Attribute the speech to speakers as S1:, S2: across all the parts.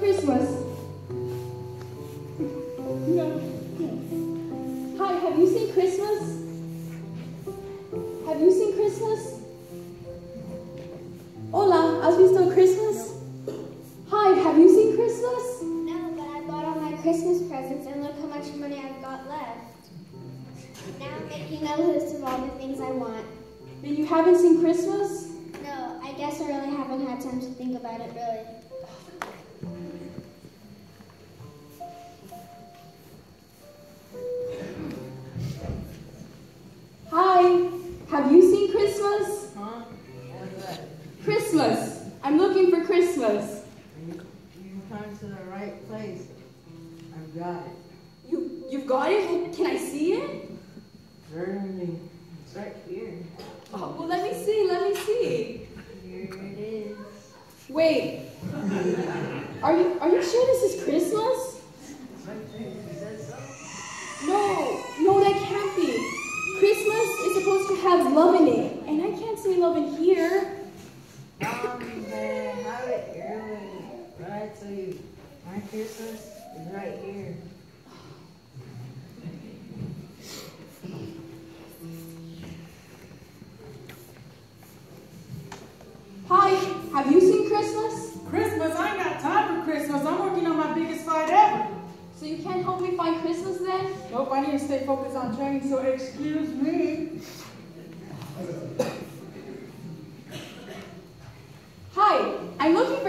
S1: Christmas. No. Hi, have you seen Christmas? Have you seen Christmas? Hola, ¿has visto Christmas? Hi, have you seen Christmas?
S2: No, but I bought all my Christmas presents and look how much money I've got left. Now I'm making a list of all the things I want.
S1: Then you haven't seen Christmas?
S2: No, I guess I really haven't had time to think about it really.
S3: To the right place. I've got it.
S1: You, you've got it? Can I see it?
S3: Certainly. It's right here.
S1: Oh, well, let me see, let me see.
S3: Here it is.
S1: Wait. Are you, are you sure this is Christmas?
S3: It's right there. You said so.
S1: No, no, that can't be. Christmas is supposed to have love in it, and I can't see love in here.
S3: Um, man, have it early. But I tell you, my Christmas is right here.
S1: Hi, have you seen Christmas?
S4: Christmas, I ain't got time for Christmas. I'm working on my biggest fight ever.
S1: So you can't help me find Christmas then?
S4: Nope, I need to stay focused on training, so excuse me.
S1: Hi, I'm looking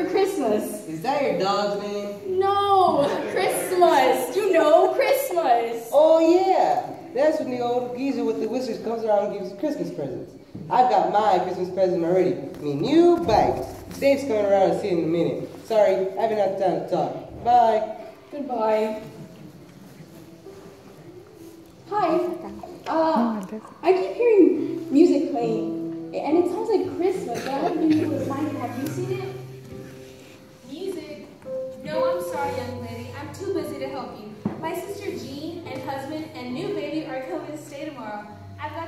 S1: Christmas.
S5: Is that your dog's name?
S1: No, Christmas. You know Christmas.
S5: Oh yeah, that's when the old geezer with the whiskers comes around and gives Christmas presents. I've got my Christmas present already. Me new bike. Dave's coming around and see you in a minute. Sorry, I haven't had time to talk. Bye.
S1: Goodbye. Hi. Uh, I keep hearing music playing, and it sounds like Christmas, but I haven't been able to find it. Have you seen it?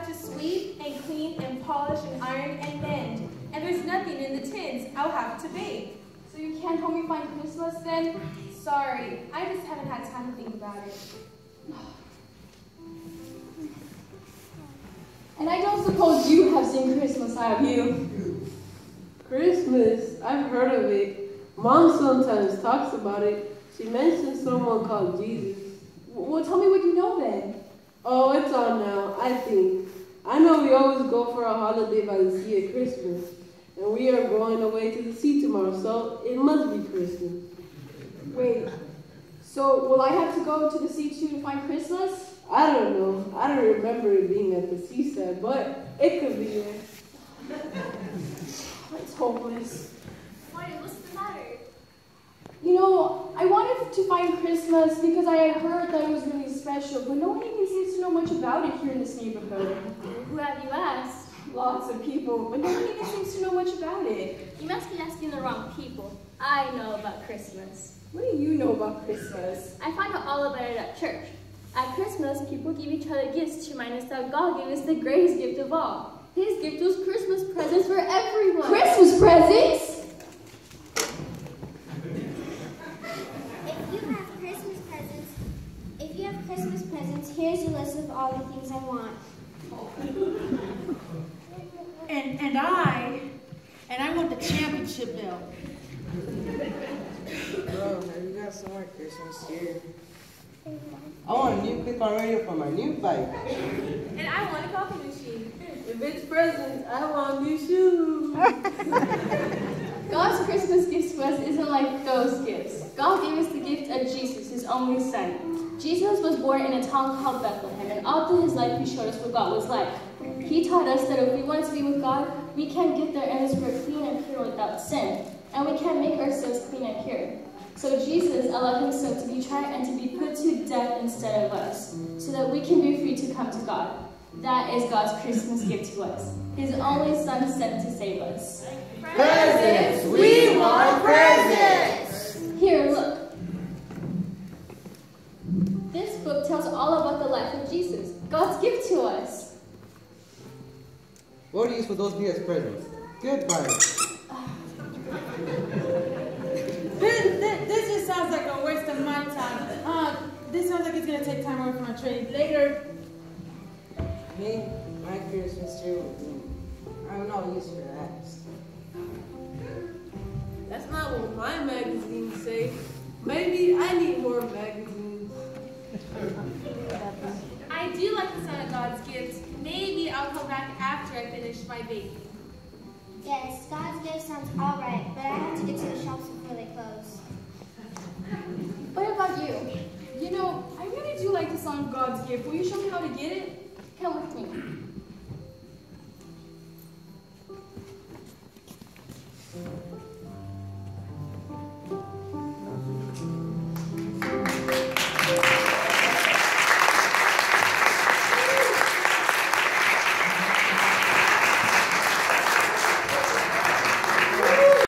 S6: I've to sweep and clean and polish and iron and mend. And there's nothing in the tins. I'll have to bake.
S1: So you can't help me find Christmas then?
S6: Sorry, I just haven't had time to think about it.
S1: And I don't suppose you have seen Christmas, have you?
S7: Christmas, I've heard of it. Mom sometimes talks about it. She mentioned someone called Jesus.
S1: Well, tell me what you know then.
S7: Oh, it's on now, I think. I know we always go for a holiday by the sea at Christmas. And we are going away to the sea tomorrow, so it must be Christmas.
S1: Wait, so will I have to go to the sea too to find Christmas?
S7: I don't know. I don't remember it being at the seaside, but it could be there.
S1: It's hopeless.
S6: Why, what's the matter?
S1: You know, I wanted to find Christmas because I had heard that it was really special, but no even seems to know much about it here in this neighborhood.
S6: Who have you asked?
S1: Lots of people, but no one even seems to know much about it.
S6: You must be asking the wrong people. I know about Christmas.
S1: What do you know about Christmas?
S6: I find out all about it at church. At Christmas, people give each other gifts to remind us that God gave us the greatest gift of all. His gift was Christmas presents for everyone.
S1: Christmas presents?
S2: If you have Christmas presents, if you have Christmas presents, here's a list of all the things I want.
S4: And and I, and I want the championship belt.
S3: Bro, have you got some more Christmas here?
S5: I want a new clip-on radio for my new bike.
S6: And I want a coffee machine.
S7: If it's presents, I want new shoes.
S1: God's Christmas gift to us isn't like those gifts. God gave us the gift of Jesus, his only son. Jesus was born in a town called Bethlehem, and all through his life he showed us what God was like. He taught us that if we want to be with God, we can't get there unless we're clean and pure without sin, and we can't make ourselves clean and pure. So Jesus allowed himself to be tried and to be put to death instead of us, so that we can be free to come to God. That is God's Christmas gift to us. His only son sent to save us.
S5: Presents! We want presents!
S1: tells all about the life of Jesus, God's gift to us.
S5: What are you for those near as presents? Goodbye.
S4: this, this, just sounds like a waste of my time. Uh, this sounds like it's going to take time away from my training later.
S3: Me, my Christmas tree I'm not used for that.
S7: That's not what my magazines say. Maybe I need more magazines.
S6: God's gifts. Maybe I'll come back after I finish my baking.
S2: Yes, God's gift sounds alright, but I have to get to the shops before they close.
S1: What about you?
S6: You know, I really do like the song God's Gift. Will you show me how to get it?
S1: Come with me.